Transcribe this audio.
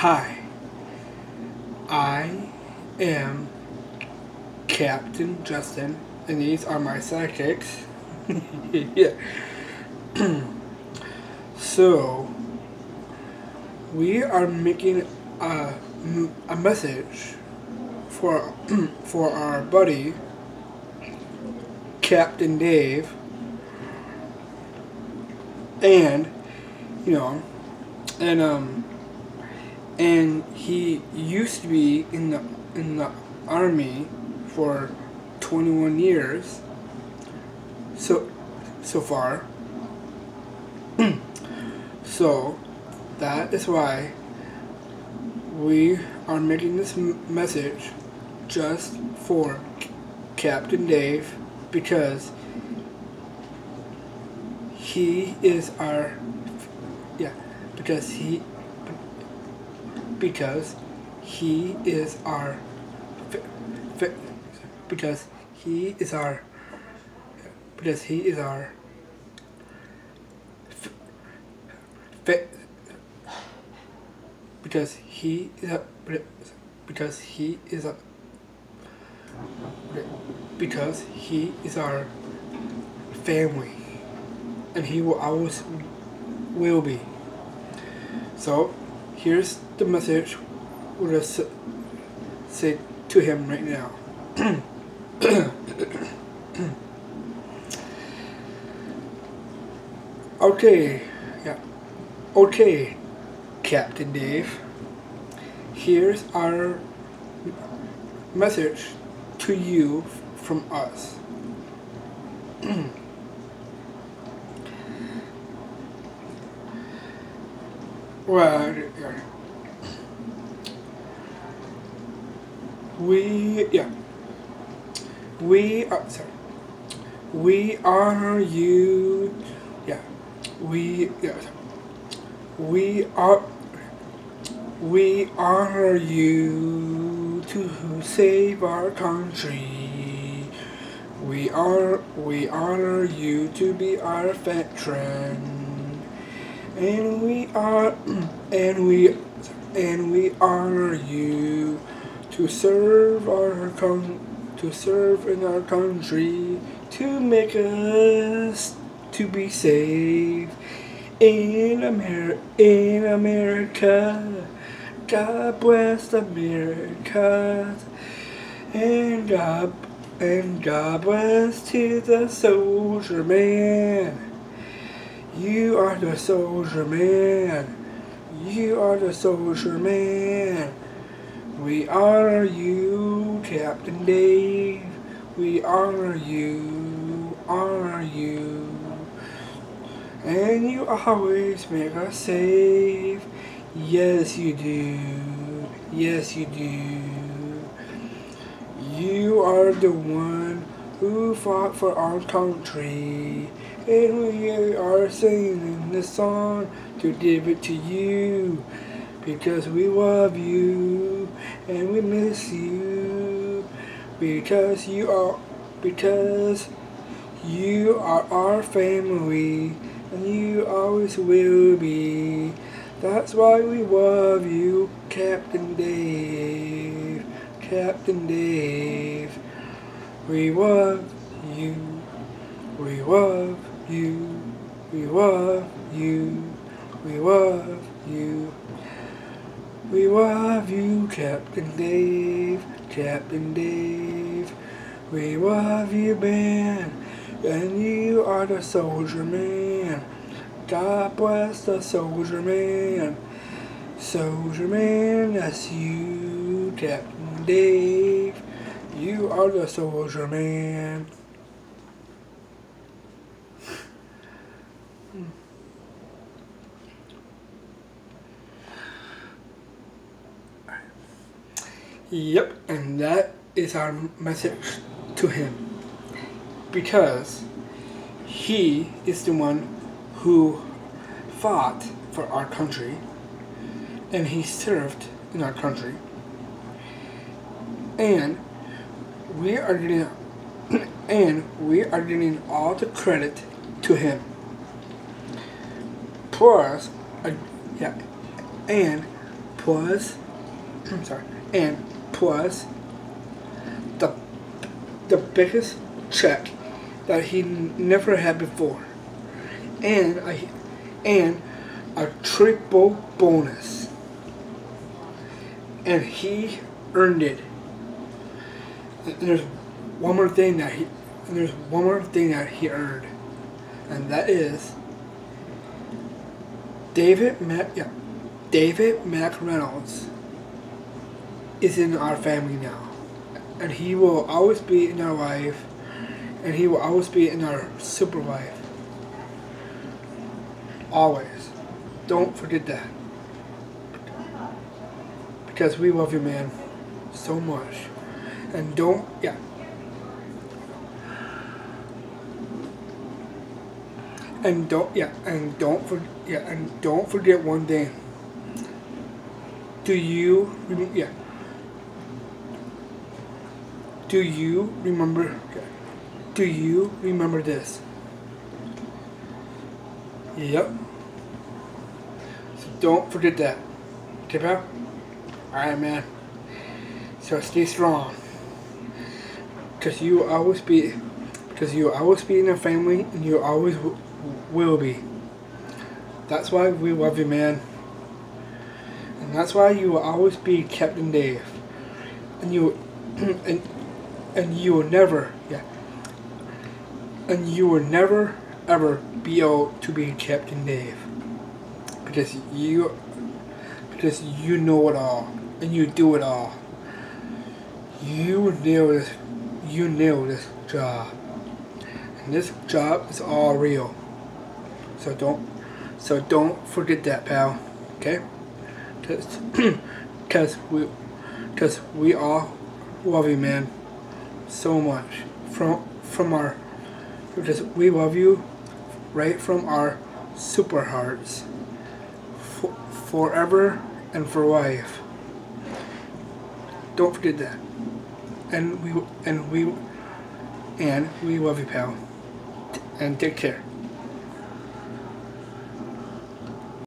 Hi, I am Captain Justin, and these are my sidekicks. yeah. so, we are making a, a message for for our buddy Captain Dave, and you know, and um, and he used to be in the in the army for 21 years. So so far. So that is why we are making this message just for Captain Dave because he is our yeah because he because he is our because he is our because he is our because he is a because he is a because he is our family and he will always will be. So here's the message we're going to say to him right now okay, yeah. Okay, Captain Dave. Here's our message to you from us. well, we, yeah. We are sorry. We honor you. Yeah. We yeah. We are. We honor you to save our country. We are. We honor you to be our veteran. And we are. And we. And we honor you to serve our country to serve in our country, to make us to be saved in America. In America, God bless America, and God and God bless to the soldier man. You are the soldier man. You are the soldier man. We honor you, Captain Dave. We honor you, honor you. And you always make us safe. Yes, you do. Yes, you do. You are the one who fought for our country. And we are singing this song to give it to you because we love you and we miss you. Because you are because you are our family and you always will be. That's why we love you Captain Dave Captain Dave. We love you. We love you we love you we love you we love you, Captain Dave, Captain Dave. We love you, man, and you are the soldier man. God bless the soldier man. Soldier man, that's you, Captain Dave. You are the soldier man. Mm. Yep, and that is our message to him. Because he is the one who fought for our country and he served in our country. And we are getting and we are getting all the credit to him. Plus, uh, yeah, and plus, I'm sorry, and plus the the biggest check that he never had before, and a and a triple bonus, and he earned it. And there's one more thing that he there's one more thing that he earned, and that is David Mac yeah, David McReynolds is in our family now, and he will always be in our life, and he will always be in our super life. Always, don't forget that, because we love you, man, so much, and don't yeah. And don't yeah, and don't for yeah, and don't forget one thing. Do you rem- yeah? Do you remember? Do you remember this? Yep. So don't forget that. Okay, pal? Alright, man. So stay strong. Because you always be, because you always be in a family and you always will be. That's why we love you, man. And that's why you will always be Captain Dave. And you, and, and you will never, yeah. And you will never, ever be able to be Captain Dave. Because you, because you know it all. And you do it all. You nail this, you nail this job. And this job is all real. So don't, so don't forget that, pal. Okay? Cause, cause we, cause we all love you, man, so much from from our, because we love you, right from our super hearts, for, forever and for life. Don't forget that. And we and we and we love you, pal. And take care.